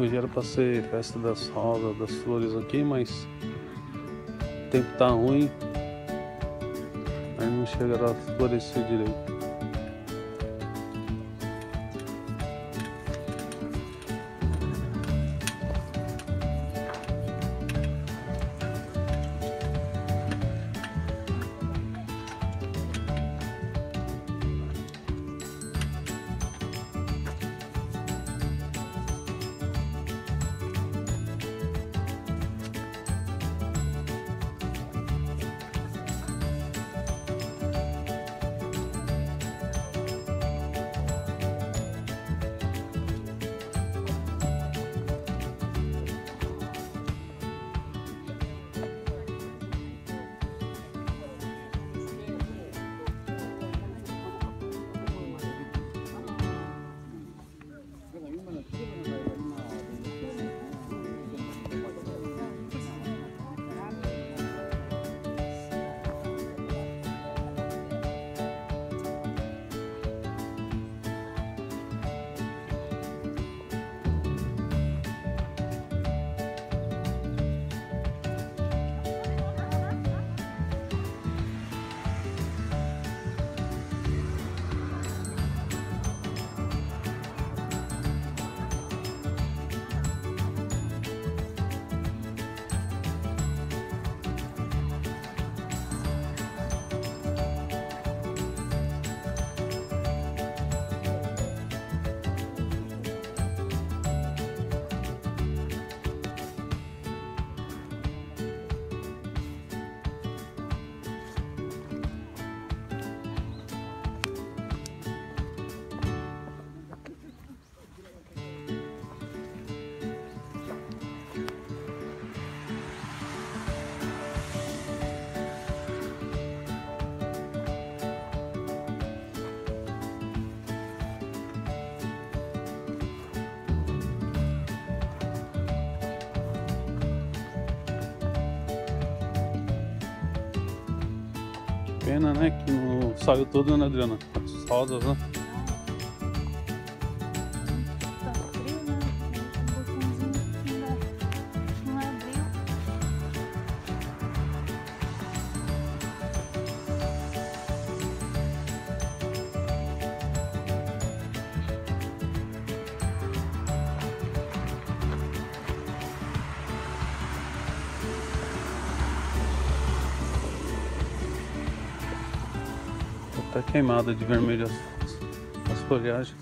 Hoje era para ser festa das rosas, das flores aqui, mas o tempo tá ruim. Aí não chegará a florescer direito. Pena, né? Que não saiu tudo, né, Adriana? As rosas, né? Tá queimada de vermelho as, as folhagens.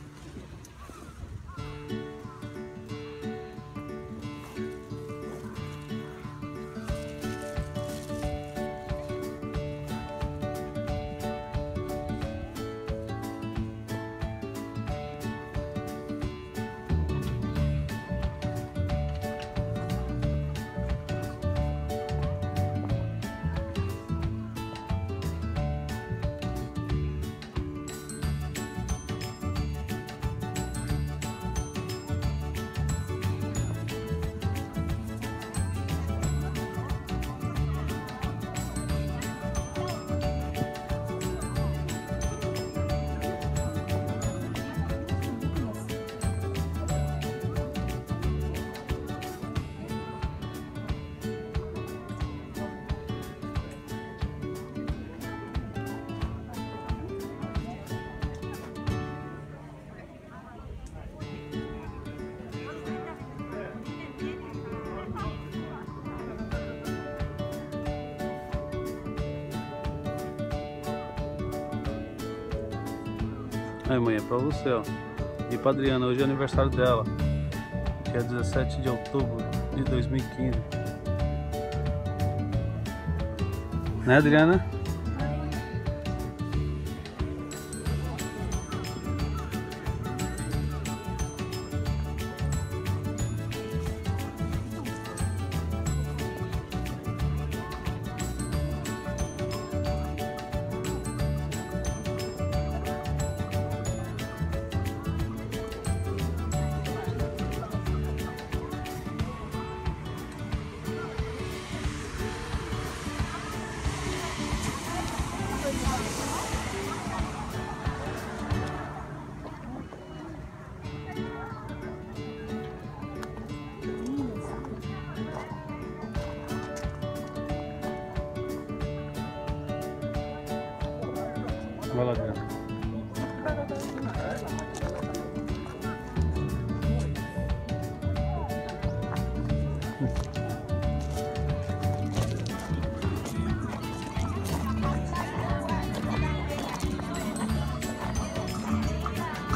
Aí, mãe, é pra você, ó. E pra Adriana, hoje é aniversário dela. Dia 17 de outubro de 2015. Né, Adriana?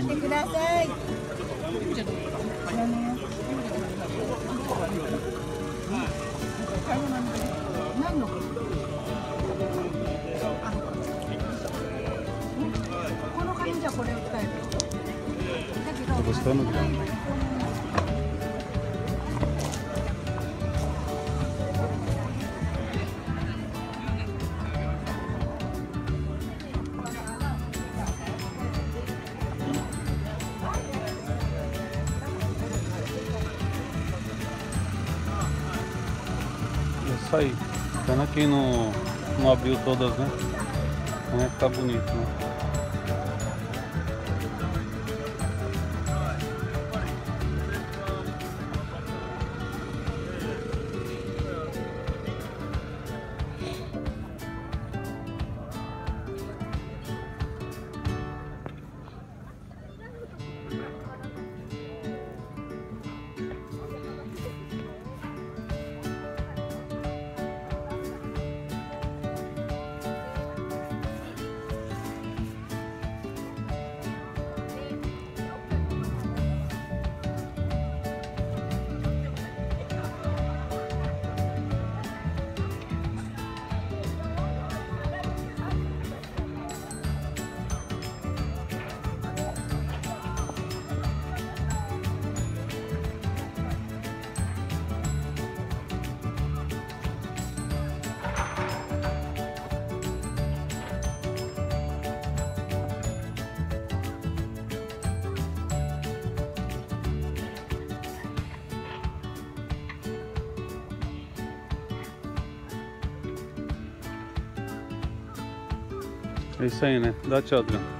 ってください。何のこの紙じゃこれ。Aí. Pena que não, não abriu todas, né? Não é que tá bonito, né? É isso aí, né? Dá tchau, Adriano.